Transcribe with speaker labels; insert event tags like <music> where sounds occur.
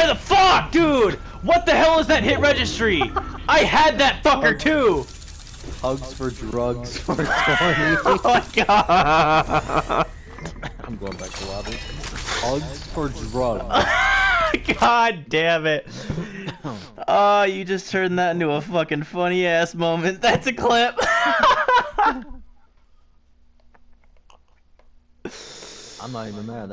Speaker 1: Why the fuck, dude? What the hell is that hit registry? <laughs> I had that fucker too.
Speaker 2: Hugs for drugs for <laughs> 20.
Speaker 1: Oh my god.
Speaker 2: I'm going back to lobby. Hugs for drugs. <laughs>
Speaker 1: God damn it. Oh, you just turned that into a fucking funny ass moment. That's a clip.
Speaker 2: I'm not even mad.